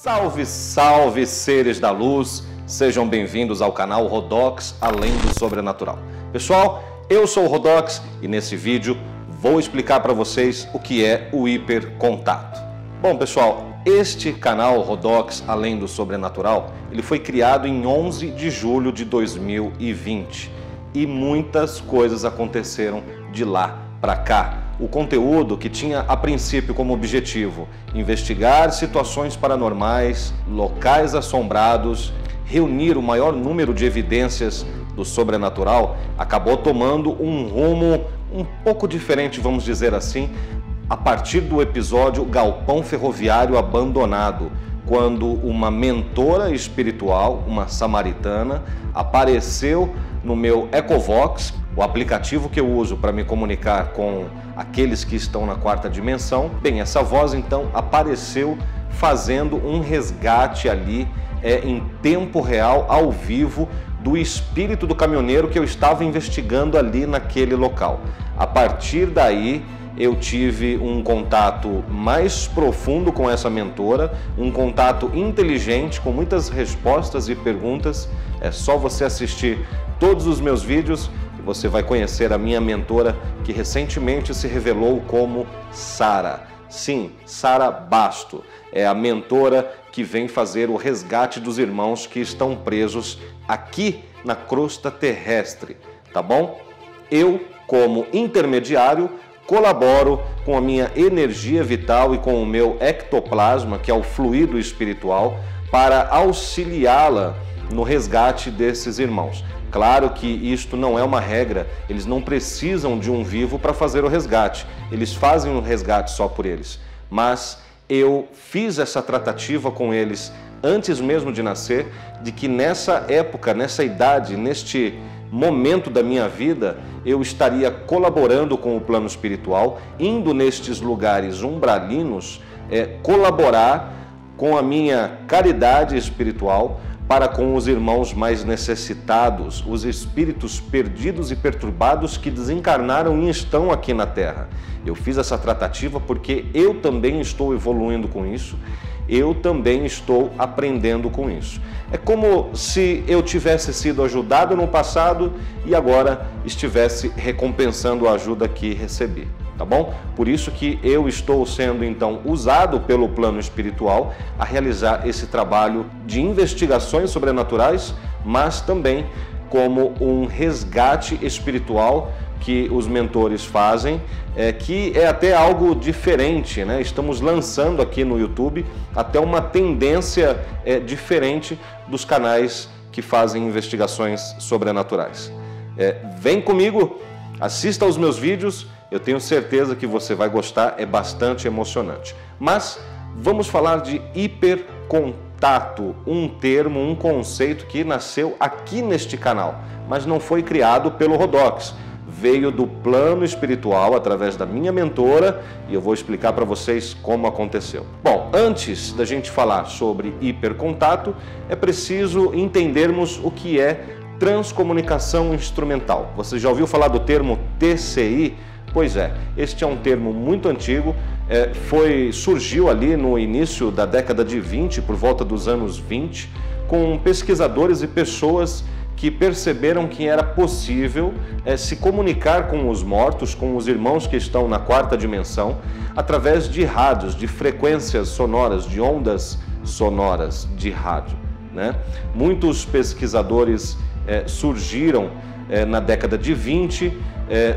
Salve, salve, seres da luz! Sejam bem-vindos ao canal Rodox Além do Sobrenatural. Pessoal, eu sou o Rodox e nesse vídeo vou explicar para vocês o que é o hipercontato. Bom, pessoal, este canal Rodox Além do Sobrenatural, ele foi criado em 11 de julho de 2020 e muitas coisas aconteceram de lá para cá o conteúdo que tinha a princípio como objetivo investigar situações paranormais, locais assombrados, reunir o maior número de evidências do sobrenatural, acabou tomando um rumo um pouco diferente, vamos dizer assim, a partir do episódio Galpão Ferroviário Abandonado, quando uma mentora espiritual, uma samaritana, apareceu no meu Ecovox, o aplicativo que eu uso para me comunicar com aqueles que estão na quarta dimensão. Bem, essa voz então apareceu fazendo um resgate ali é, em tempo real, ao vivo, do espírito do caminhoneiro que eu estava investigando ali naquele local. A partir daí, eu tive um contato mais profundo com essa mentora, um contato inteligente, com muitas respostas e perguntas. É só você assistir todos os meus vídeos você vai conhecer a minha mentora que recentemente se revelou como Sara. Sim, Sara Basto é a mentora que vem fazer o resgate dos irmãos que estão presos aqui na crosta terrestre, tá bom? Eu, como intermediário, colaboro com a minha energia vital e com o meu ectoplasma, que é o fluido espiritual, para auxiliá-la no resgate desses irmãos. Claro que isto não é uma regra, eles não precisam de um vivo para fazer o resgate, eles fazem o resgate só por eles. Mas eu fiz essa tratativa com eles antes mesmo de nascer, de que nessa época, nessa idade, neste momento da minha vida, eu estaria colaborando com o plano espiritual, indo nestes lugares umbralinos, é, colaborar com a minha caridade espiritual para com os irmãos mais necessitados, os espíritos perdidos e perturbados que desencarnaram e estão aqui na Terra. Eu fiz essa tratativa porque eu também estou evoluindo com isso eu também estou aprendendo com isso. É como se eu tivesse sido ajudado no passado e agora estivesse recompensando a ajuda que recebi, tá bom? Por isso que eu estou sendo então usado pelo plano espiritual a realizar esse trabalho de investigações sobrenaturais, mas também como um resgate espiritual que os mentores fazem, é, que é até algo diferente, né? Estamos lançando aqui no YouTube até uma tendência é, diferente dos canais que fazem investigações sobrenaturais. É, vem comigo, assista aos meus vídeos, eu tenho certeza que você vai gostar, é bastante emocionante. Mas vamos falar de hipercontato, um termo, um conceito que nasceu aqui neste canal, mas não foi criado pelo Rodox veio do plano espiritual através da minha mentora e eu vou explicar para vocês como aconteceu. Bom, antes da gente falar sobre hipercontato, é preciso entendermos o que é transcomunicação instrumental. Você já ouviu falar do termo TCI? Pois é, este é um termo muito antigo, é, foi surgiu ali no início da década de 20, por volta dos anos 20, com pesquisadores e pessoas que perceberam que era possível é, se comunicar com os mortos, com os irmãos que estão na quarta dimensão, através de rádios, de frequências sonoras, de ondas sonoras de rádio. Né? Muitos pesquisadores é, surgiram é, na década de 20,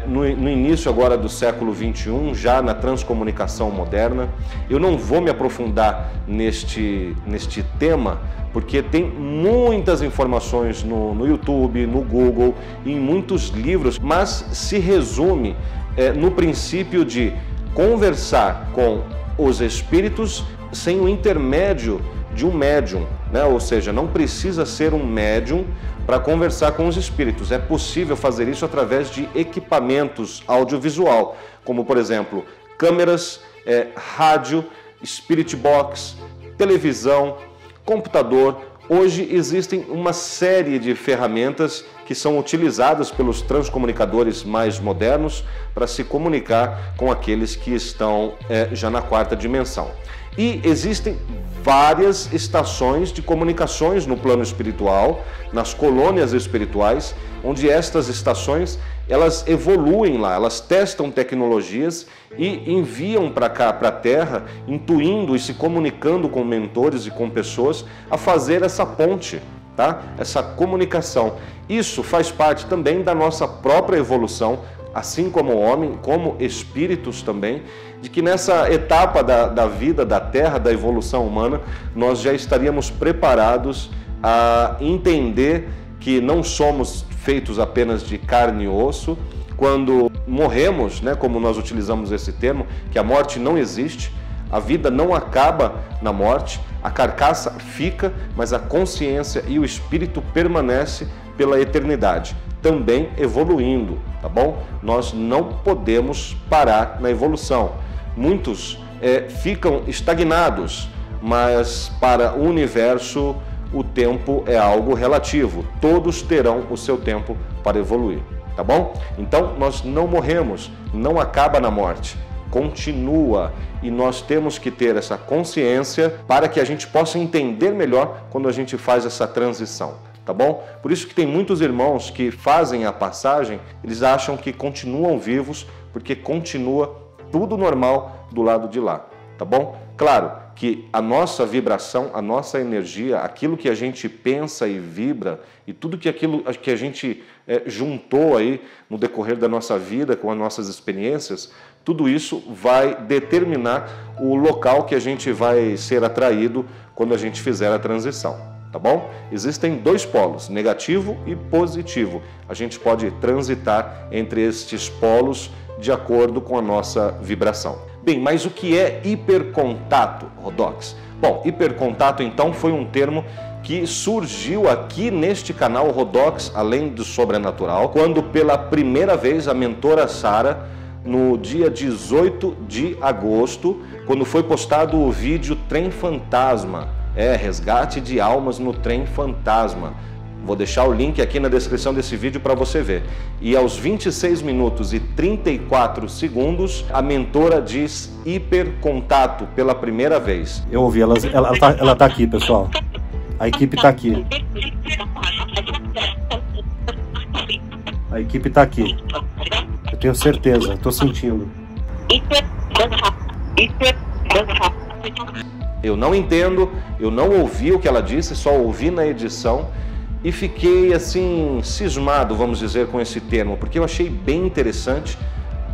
no, no início agora do século 21, já na transcomunicação moderna. Eu não vou me aprofundar neste, neste tema, porque tem muitas informações no, no YouTube, no Google, em muitos livros, mas se resume é, no princípio de conversar com os espíritos sem o intermédio de um médium, né? ou seja, não precisa ser um médium para conversar com os espíritos. É possível fazer isso através de equipamentos audiovisual, como por exemplo câmeras, é, rádio, spirit box, televisão, computador. Hoje existem uma série de ferramentas que são utilizadas pelos transcomunicadores mais modernos para se comunicar com aqueles que estão é, já na quarta dimensão. E existem várias estações de comunicações no plano espiritual, nas colônias espirituais, onde estas estações elas evoluem lá, elas testam tecnologias e enviam para cá, para a Terra, intuindo e se comunicando com mentores e com pessoas a fazer essa ponte, tá? Essa comunicação. Isso faz parte também da nossa própria evolução, assim como homem, como espíritos também, de que nessa etapa da, da vida da Terra, da evolução humana, nós já estaríamos preparados a entender que não somos feitos apenas de carne e osso. Quando morremos, né, como nós utilizamos esse termo, que a morte não existe, a vida não acaba na morte, a carcaça fica, mas a consciência e o espírito permanece pela eternidade, também evoluindo, tá bom? Nós não podemos parar na evolução. Muitos é, ficam estagnados, mas para o universo o tempo é algo relativo. Todos terão o seu tempo para evoluir, tá bom? Então nós não morremos, não acaba na morte, continua e nós temos que ter essa consciência para que a gente possa entender melhor quando a gente faz essa transição. Tá bom? Por isso que tem muitos irmãos que fazem a passagem, eles acham que continuam vivos porque continua tudo normal do lado de lá, tá bom? Claro, que a nossa vibração, a nossa energia, aquilo que a gente pensa e vibra e tudo que aquilo que a gente é, juntou aí no decorrer da nossa vida com as nossas experiências, tudo isso vai determinar o local que a gente vai ser atraído quando a gente fizer a transição, tá bom? Existem dois polos, negativo e positivo. A gente pode transitar entre estes polos de acordo com a nossa vibração. Bem, mas o que é hipercontato, Rodox? Bom, hipercontato então foi um termo que surgiu aqui neste canal Rodox, além do sobrenatural, quando pela primeira vez a mentora Sara, no dia 18 de agosto, quando foi postado o vídeo Trem Fantasma, é, resgate de almas no trem fantasma Vou deixar o link aqui na descrição desse vídeo para você ver. E aos 26 minutos e 34 segundos, a mentora diz hipercontato pela primeira vez. Eu ouvi, ela, ela, tá, ela tá aqui, pessoal. A equipe tá aqui. A equipe tá aqui. Eu tenho certeza, tô sentindo. Eu não entendo, eu não ouvi o que ela disse, só ouvi na edição e fiquei assim cismado, vamos dizer, com esse termo, porque eu achei bem interessante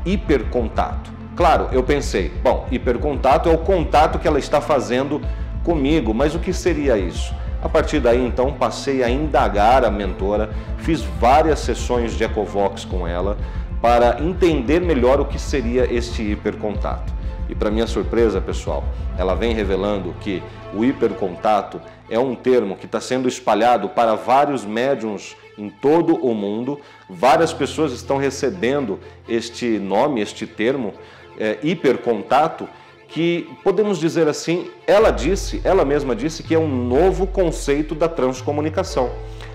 hipercontato. Claro, eu pensei, bom, hipercontato é o contato que ela está fazendo comigo, mas o que seria isso? A partir daí, então, passei a indagar a mentora, fiz várias sessões de Ecovox com ela para entender melhor o que seria este hipercontato. E para minha surpresa, pessoal, ela vem revelando que o hipercontato é um termo que está sendo espalhado para vários médiums em todo o mundo. Várias pessoas estão recebendo este nome, este termo, é, hipercontato, que podemos dizer assim, ela disse, ela mesma disse que é um novo conceito da transcomunicação.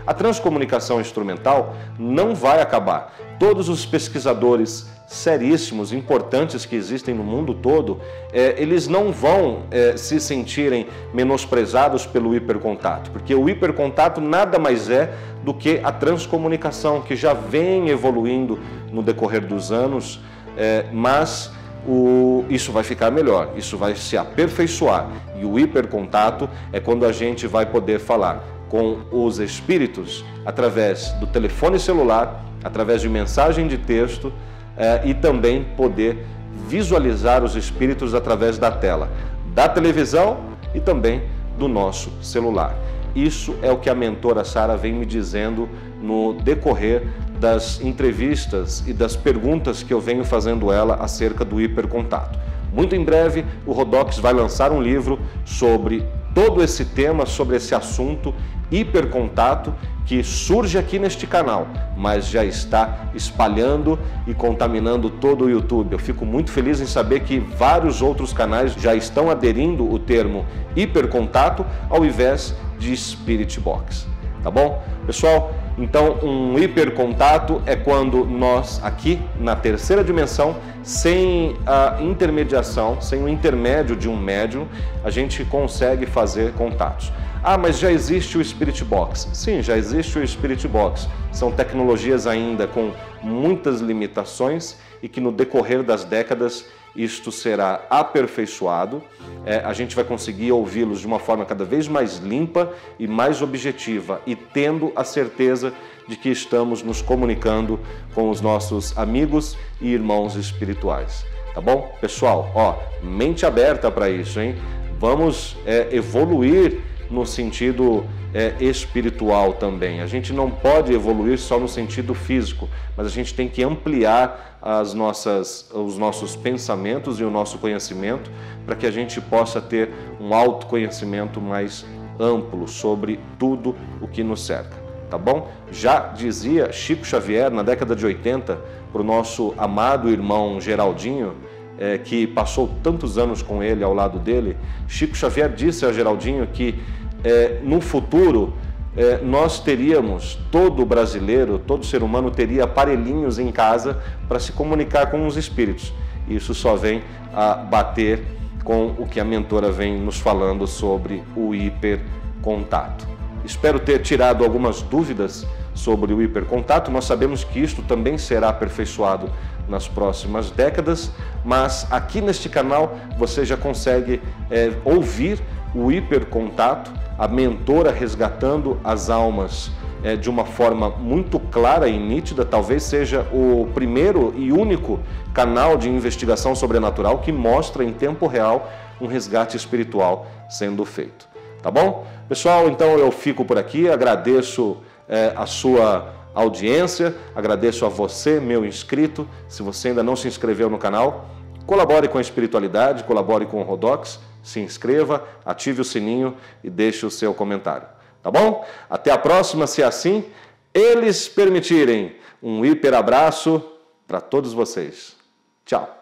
A transcomunicação instrumental não vai acabar. Todos os pesquisadores seríssimos, importantes que existem no mundo todo, é, eles não vão é, se sentirem menosprezados pelo hipercontato, porque o hipercontato nada mais é do que a transcomunicação que já vem evoluindo no decorrer dos anos, é, mas o, isso vai ficar melhor, isso vai se aperfeiçoar. E o hipercontato é quando a gente vai poder falar com os espíritos através do telefone celular, através de mensagem de texto é, e também poder visualizar os espíritos através da tela, da televisão e também do nosso celular. Isso é o que a mentora Sara vem me dizendo no decorrer das entrevistas e das perguntas que eu venho fazendo ela acerca do hipercontato. Muito em breve, o Rodox vai lançar um livro sobre todo esse tema, sobre esse assunto hipercontato que surge aqui neste canal, mas já está espalhando e contaminando todo o YouTube. Eu fico muito feliz em saber que vários outros canais já estão aderindo o termo hipercontato ao invés de Spirit Box. Tá bom? Pessoal, Então, um hipercontato é quando nós, aqui na terceira dimensão, sem a intermediação, sem o intermédio de um médium, a gente consegue fazer contatos. Ah, mas já existe o Spirit Box. Sim, já existe o Spirit Box. São tecnologias ainda com muitas limitações e que no decorrer das décadas isto será aperfeiçoado, é, a gente vai conseguir ouvi-los de uma forma cada vez mais limpa e mais objetiva e tendo a certeza de que estamos nos comunicando com os nossos amigos e irmãos espirituais. Tá bom? Pessoal, ó, mente aberta para isso, hein? Vamos é, evoluir no sentido é, espiritual também. A gente não pode evoluir só no sentido físico, mas a gente tem que ampliar as nossas, os nossos pensamentos e o nosso conhecimento para que a gente possa ter um autoconhecimento mais amplo sobre tudo o que nos cerca. Tá bom? Já dizia Chico Xavier na década de 80 para o nosso amado irmão Geraldinho, é, que passou tantos anos com ele ao lado dele, Chico Xavier disse a Geraldinho que é, no futuro é, nós teríamos, todo brasileiro, todo ser humano teria aparelhinhos em casa para se comunicar com os espíritos. Isso só vem a bater com o que a mentora vem nos falando sobre o hipercontato. Espero ter tirado algumas dúvidas sobre o hipercontato. Nós sabemos que isto também será aperfeiçoado nas próximas décadas, mas aqui neste canal você já consegue é, ouvir o hipercontato, a mentora resgatando as almas é, de uma forma muito clara e nítida, talvez seja o primeiro e único canal de investigação sobrenatural que mostra em tempo real um resgate espiritual sendo feito. Tá bom? Pessoal, então eu fico por aqui, agradeço é, a sua audiência, agradeço a você, meu inscrito. Se você ainda não se inscreveu no canal, colabore com a espiritualidade, colabore com o Rodox se inscreva, ative o sininho e deixe o seu comentário. Tá bom? Até a próxima, se assim eles permitirem. Um hiper abraço para todos vocês. Tchau.